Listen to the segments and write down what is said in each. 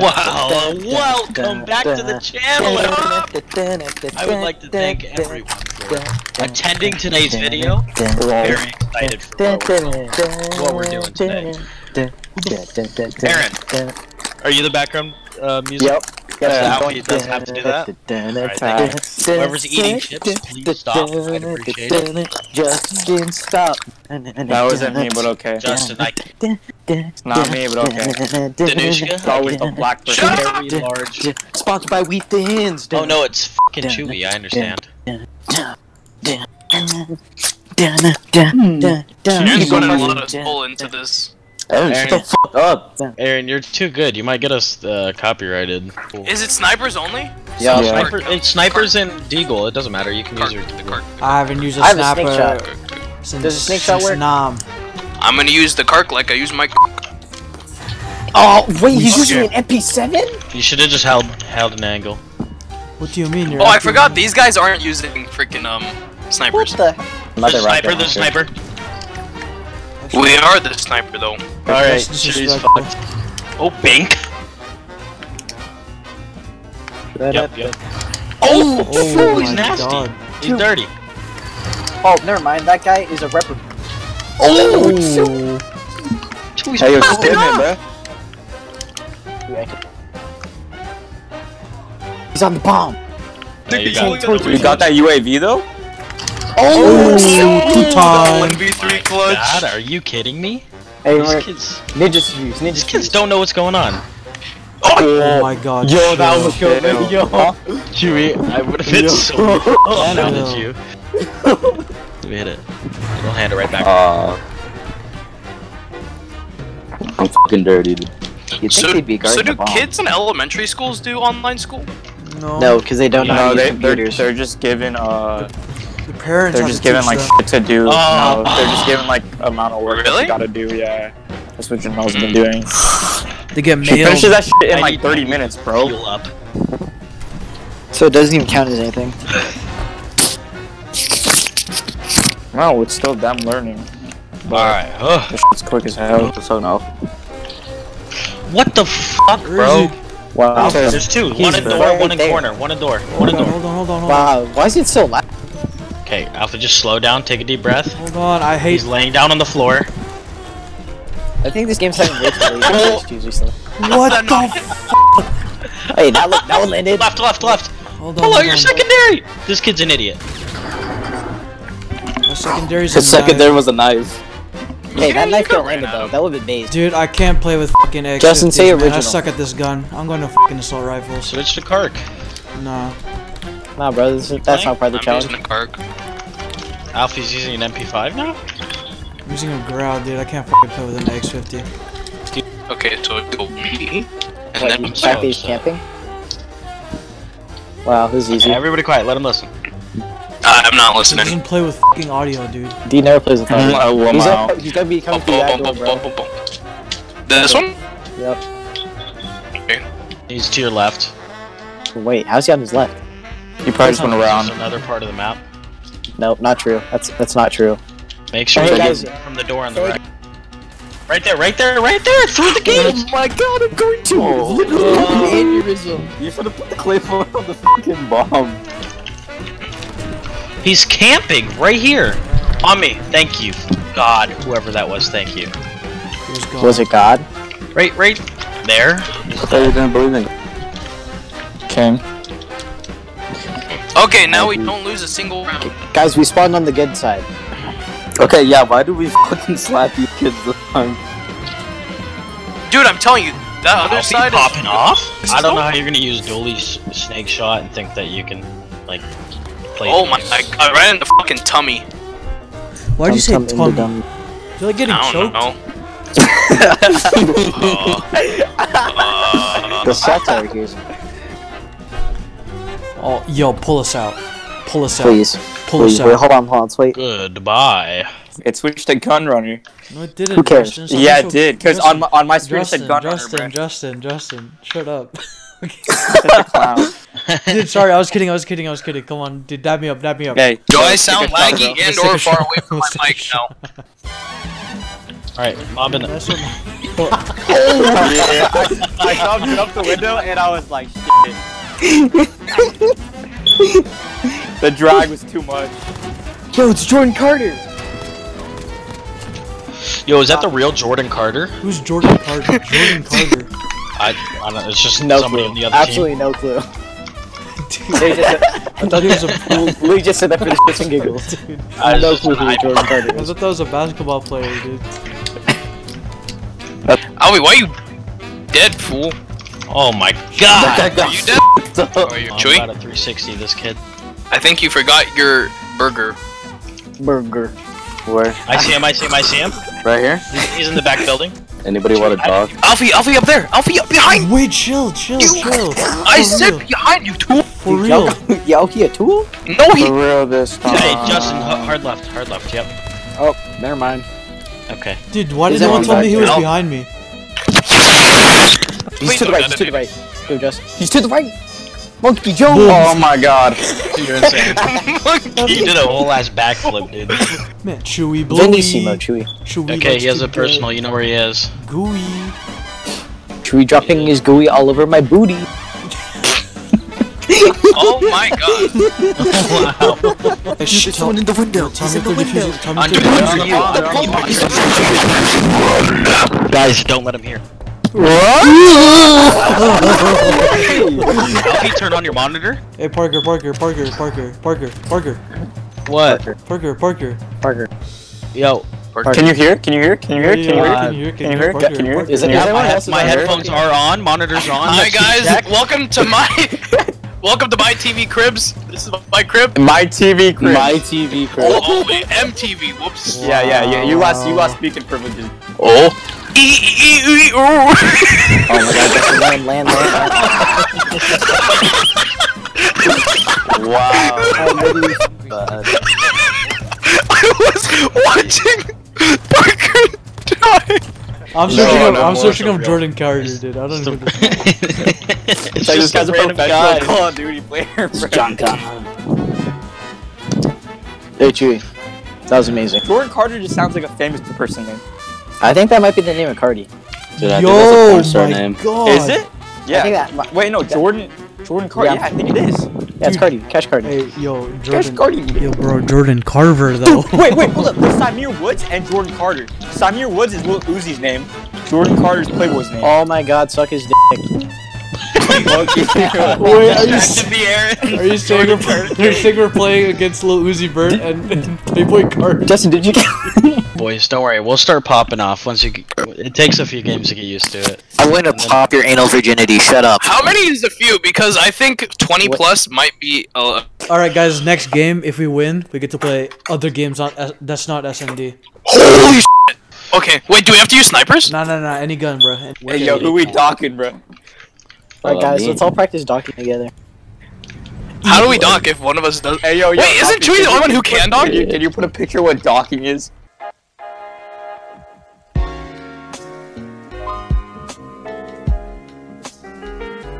Wow, welcome back to the channel, I would like to thank everyone for attending today's video. We're very excited for what we're doing today. Aaron, are you the background uh, music? Yep. Uh, Yep. Alfie doesn't have to do that. Alright, thank you. Whoever's eating chips, please stop. I'd appreciate it. Justin, stop. That wasn't me, but okay. Justin, I Not me, but okay. Danushka? It's always the black person. very large. Sponsored by Wheat Thins. Oh no, it's fucking chewy. I understand. Hmm. You're gonna let us pull into this. Aaron, shut the fuck up. Aaron, you're too good. You might get us uh, copyrighted. Is it snipers only? Yeah. Yeah. Sniper, it's snipers and deagle. It doesn't matter. You can use your The cart. I haven't used a I have a snake snapper shot. since, Does a snake shot work? Nam. I'm gonna use the Kark like I use my. Oh, wait, he's Okay. using an MP7? You should have just held held an angle. What do you mean? You're Oh, I forgot these guys aren't using freaking um What snipers. the? The sniper, the sniper. We are the sniper though. Alright, she's fucked. Oh, Bink. Yep, yep. Oh, Oh, oh he's nasty. God. He's dirty. Oh, never mind. That guy is a replicant. Oh, He's Hey, you're popping spitting bro. He's on the bomb. Yeah, you got it. You got that UAV though? oh, oh two time. One v three clutch. God, are you kidding me? Hey, These we're kids, ninja views. these kids don't know what's going on. Oh my God. Yo, that was good. Damn. Yo. Chewy, I would have hit so well if I Chill. did you. Let me hit it. We'll hand it right back. Uh, I'm fucking dirty. You'd think So, they'd be so do kids in elementary schools do online school? No. No, because they don't know how No, to use they, they're, they're just given, uh, The parents they're just to given like them. shit to do. Oh. No, they're just given like amount of work that Really? you gotta do, yeah. That's what Janelle's been Mm. doing. They get She finishes that shit in I like 30 minutes, bro. Up. So it doesn't even count as anything. No, it's still them learning. But Alright. ugh. This shit's quick as hell. So no. What the fuck, bro? Wow. There's two. One in He's door, one in there. corner. One in door. One Hold in door. hold on, hold on, hold on. Wow, why is it so loud? Okay, Alpha, just slow down. Take a deep breath. Hold on, I hate. He's laying down on the floor. I think this game's having way too late recently. What the? F- Hey, that, look, that one landed. Left, left, left. hold on. Pull out hold your on. secondary. This kid's an idiot. My secondary's The a second knife. there was a knife. Hey, Yeah, that knife got got landed though. That would've been based. Dude, I can't play with fucking X. Justin, say man. I suck at this gun. I'm going to fucking assault rifles. Switch to Kark. Nah. Nah, bro, this, is- that's not part of the I'm challenge. using the Kark. Alfie's using an MP5 now? I'm using a growl, dude. I can't fucking play with an X50. Okay, so it go me. And What, then you I'm fact that he's so- camping? Wow, this is easy. Okay, everybody quiet. Let him listen. I'm not listening. He doesn't play with fucking audio, dude. D never plays with audio. uh, well, He's, now. up, he's gonna be coming Bump, through that bump, door, bump, bro. This one? Yep. Okay. He's to your left. Wait, how's he on his left? You probably just went around. another part of the map. Nope, not true. That's that's not true. Make sure you guys. from the door on the right. Right there, right there, right there, through the oh gate! Oh my god, I'm going to! Oh, aneurysm. You should have put the claymore on the fucking bomb. He's camping right here. On me, thank you. God, whoever that was, thank you. He was. Was it God? Right, right there. I thought you didn't believe in King. Okay, now we don't lose a single round. Guys, we spawned on the good side. Okay, yeah, why do we fucking slap these kids this time? Dude, I'm telling you, that other Alfie side popping is off? Is I don't know how you're gonna use Dooley's snake shot and think that you can, like, play Oh my these. god, right in the fucking tummy. Why'd you say Tum- tum- tummy? dum- You're like getting I don't choked? know. Uh, the satire here. Oh, yo, pull us out. Pull us out. Please, Pull please, us wait, out. hold on, hold on, let's wait. Goodbye. It switched to gun runner. No, it didn't. Who cares? Justin. Yeah, it did, because on my, on my screen it Justin, said gun Justin, runner, Justin, Justin, shut up. clown. Dude, sorry, I was kidding, I was kidding, I was kidding. Come on, dude, dab me up, dab me up. Hey, Do I take sound a shot, laggy and or far shot. away from my Let's take a mic now? Alright, mob in That's what- oh. yeah, I, I saw him jump the window and I was like, shit. the drag was too much. Yo, it's Jordan Carter. Yo, is that the real Jordan Carter? Who's Jordan Carter? Jordan Carter. I, I don't know. It's just No somebody clue. on the other Absolutely no clue. Dude, just, I thought he was a. Lee just said that for the shits and giggles. Dude, I have no just- clue who Jordan Carter I thought that was a basketball player, dude. Alfie, why are you dead, fool? Team. Oh my god! That Are you dead? got Are you I'm Chewy? about a 360, this kid. I think you forgot your burger. Burger. Where? I see him, I see him, I see him. Right here? He's, he's in the back building. Anybody want a dog? Alfie, Alfie, up there! Alfie, up behind! Wait, chill, chill, You- chill. I For said real. behind you, tool! For real. Yo, he a tool? No, he. For real this time. Hey, Justin, hard left, hard left, yep. Oh, never mind. Okay. Dude, why He's did no one tell me he was behind me? He's to the right, he's to the right. Go, Just. He's to the right! Monkey Joe! Boom. Oh my god. You're insane. Monkey. he did a whole ass backflip, dude. Man, Chewy, Bluey. Bellissimo, Chewy. Chewy Okay, he has a personal, you know where he is. get Gooey. Chewy dropping his gooey all over my booty. Oh my god. wow. Hey, shh, tell, in the window. tell me if they're defusing. Tell me if Under the defusing. you. Guys, don't let him hear. Alfie, turn on your monitor. Hey, Parker, Parker, Parker, Parker, Parker, Parker, What? Parker, Parker. Parker. Yo, Can you hear? Can you hear? Can you hear? Uh, can you hear? Can you hear? Can you hear? Can you hear? Parker. Is it- Yeah, is my, everyone my headphones are on, monitors on. Hi guys, welcome to my welcome to my TV cribs. This is my crib. My TV crib. My TV crib. Oh, oh wait, MTV. Whoops. yeah, yeah, yeah. You lost, you lost speaking privileges. Oh. E e e e ooh. Oh my god, that's a land, land, land. Wow. I literally Bad. I was watching Parker die. I'm No, searching up. no, I'm searching so up. Jordan Carter, dude. I don't It's even. It's like this just guy's a random professional guy. Call of Duty player. It's bro. John Connor. Hey, Chewy. That was amazing. Jordan Carter just sounds like a famous person name. I think that might be the name of Carti. Dude, I think that's a Yo, porn my name. god. Is it? Yeah. think that- Wait, no, Jordan. Jordan Carter. Yeah. Yeah. I think it is. Yeah, it's Carti. Cash Carti. Hey, yo, Cash Jordan. Carti. Yo, bro, Jordan Carver though. wait, wait, hold up. There's Symere Woods and Jordan Carter. Symere Woods is Lil Uzi's name. Jordan Carter's Playboi's name. Oh my god, suck his dick. Wait, are you, Back s- to the air. are you saying we're, are saying we're playing against Lil Uzi Vert and, and Playboi Carter? Justin, did you get? Boys, don't worry. We'll start popping off once you. Get, it takes a few games to get used to it. I'm going to pop your anal virginity. Shut up. How many is a few? Because I think 20 plus might be. Uh, All right, guys. Next game, if we win, we get to play other games. on, S- that's not SMD. holy shit. Okay, wait. Do we have to use snipers? No, no, no, Any gun, bro. Any- Hey, yo, who we talking, bro? Alright, guys, me. let's all practice docking together. How do we dock if one of us does? Hey, yo, yo. Wait, isn't docking, Chewy the only one who can dock? Can you, can you put a picture of what docking is?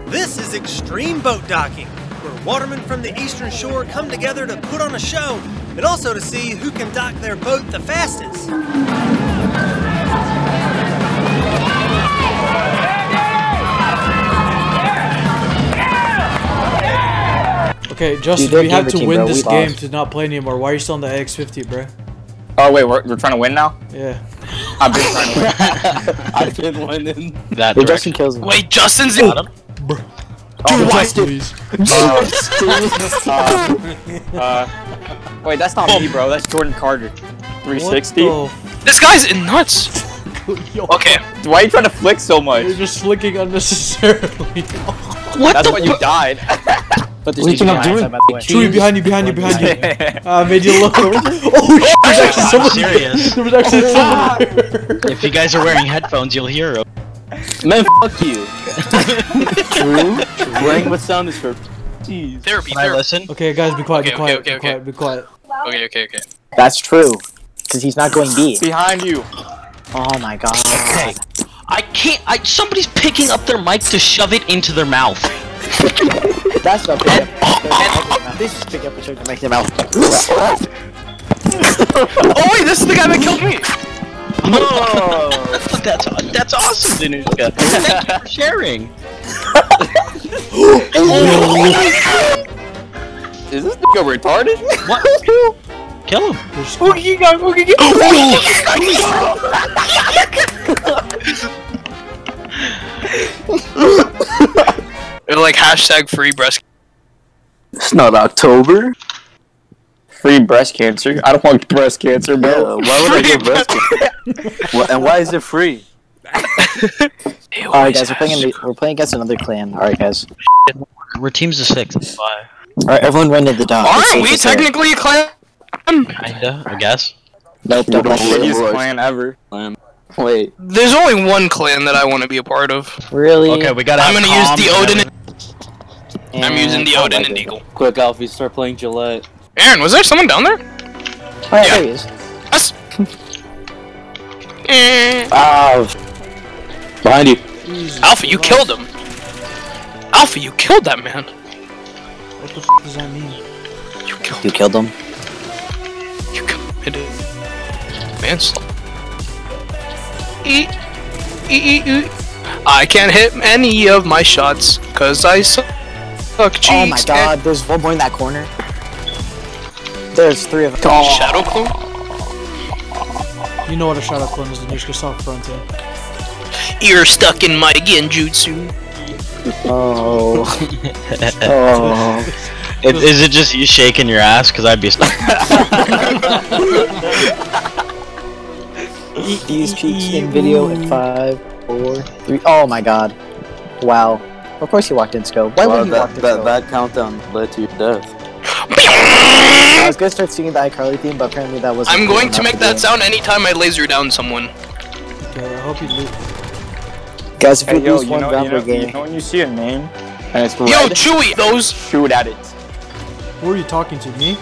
This is Extreme Boat Docking, where watermen from the Eastern Shore come together to put on a show and also to see who can dock their boat the fastest. Okay, Justin, they're we have to team, win bro. this We game lost. to not play anymore. Why are you still on the AX50, bro? Oh, wait, we're, we're trying to win now? Yeah. I've been trying to win. I've been winning. That Hey, direction. Justin kills him. Wait, Justin's. Got him. Oh, Yes, please. uh, uh, wait, that's not me, bro. That's Jordan Carter. 360. This guy's in nuts. Okay. Why are you trying to flick so much? You're just flicking unnecessarily. What That's the why you died. But there's What do you think I'm doing? side, by the way. Chewy, behind you, behind you, behind you. yeah, uh, I made you look. oh shit, there's actually oh, someone. serious. There was actually someone there. If you guys are wearing headphones, you'll hear him. Man, fuck you. True. Wearing what sound is for? Jeez. Therapy. Can I Therapy. listen? Okay, guys, be quiet, Okay, be quiet, okay, be okay, quiet, be quiet. Okay. Okay. Okay. That's true. Because he's not going B. Behind you. Oh my god. Okay. I can't. I somebody's picking up their mic to shove it into their mouth. That's not big up. This is big up to make them out. Oh wait, this is the guy that killed me. Oh, that's that's awesome, Danushka. Thank you for sharing. Oh, is this nigga retarded? What? Kill him. There's Or oh, like hashtag free breast. It's not October. Free breast cancer. I don't want breast cancer, bro. why would I get breast cancer? Wha- and why is it free? Alright, guys, we're playing, in- we're playing against another clan. Alright, guys. We're teams of six. That's. Alright, everyone run to the dock. It's Aren't we safest there. technically a clan? Kinda, I guess. Nope, don't We're the it. biggest clan ever. Wait. There's only one clan that I want to be a part of. Really? Okay, we gotta. I'm gonna use comms the and Odin. Everything. And, I'm using the I Odin like and it. Eagle. Quick, Alfie, start playing Gillette. Aaron, was there someone down there? Oh, yeah, Yeah. there he is. Us. Behind you. Jesus Alpha, you Christ. killed him. Alpha, you killed that man. What the f does that mean? You killed. You killed him. You committed manslaughter. E- e- e- e- I can't hit any of my shots because I suck cheeks. Oh my god, there's one more in that corner. There's three of them. and Shadow clone. You know what a shadow clone is, the Nishka Soft Frontier. You're stuck in my genjutsu. Oh. oh. Is, is it just you shaking your ass? Cause I'd be stuck. Eat these cheeks in video in five, four, three. Oh my god. Wow. Of course he walked in scope. Why Wow, would he walk in that, scope? that countdown led to your death. I was gonna start singing the iCarly theme, but apparently that wasn't. I'm going to make do. that sound anytime I laser down someone. Okay, I hope you loot. Guys, if Hey, you yo, lose you one know, round, you, know, we're you know when you see a name and it's Yo, Chewy, those. shoot at it. Who are you talking to? Me?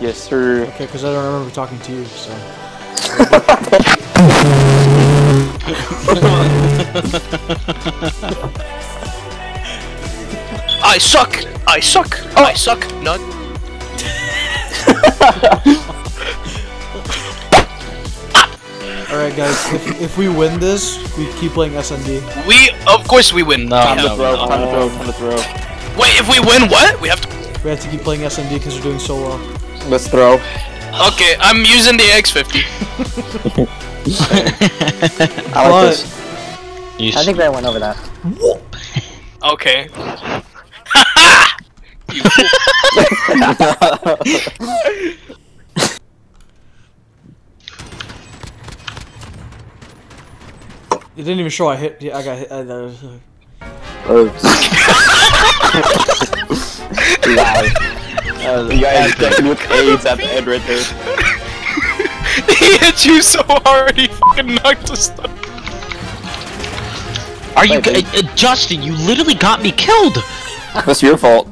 Yes, sir. Okay, because I don't remember talking to you, so. I suck. I suck. Oh. I suck. Nut. Ah. Alright, guys, if, if we win this, we keep playing SND. We, of course, we win. No, Time no, to throw, no. time to throw, time to throw. Wait, if we win, what? We have to. We have to keep playing SND because we're doing so well. Let's throw. Okay, I'm using the X50. I like But- this. I think that went over that. Okay. You fool. Didn't even show I hit. Yeah, I got hit. I, uh, Oops. You guys dead with AIDS at the end right there. he hit you so hard, he fucking knocked us down. Are you, Wait, wait. uh, uh, Justin? You literally got me killed. That's your fault.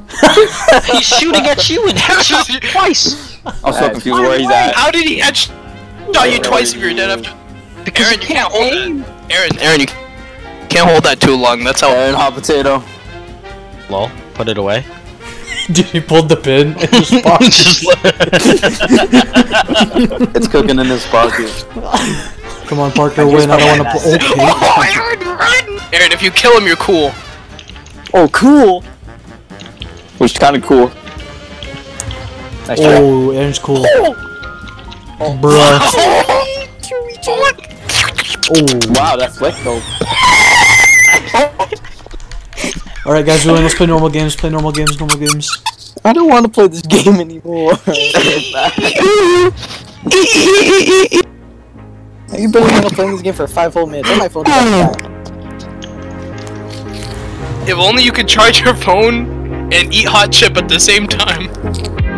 He's shooting at you and headshot you twice. I'm so Alright. confused where he's at. How did he headshot you twice if you're dead after? Because Aaron, you you can't can't hold aim. that. Aaron, Aaron, you can't hold that too long. That's how. Aaron, hot potato. Lol. Put it away. Dude, he pulled the pin and just popped. Just It's cooking in his pocket. Come on, Parker, win. I don't want to play. Okay. Oh, Aaron, run! Aaron, if you kill him, you're cool. Oh, cool. Which is kind of cool. Nice try. Oh, Aaron's cool. Bruh. Oh. Wow, that flick though. Alright, guys, we. Let's play normal games. Play normal games. Normal games. I don't want to play this game anymore. You've been able to play this game for five whole minutes. Oh, my phone. If only you could charge your phone and eat hot chip at the same time.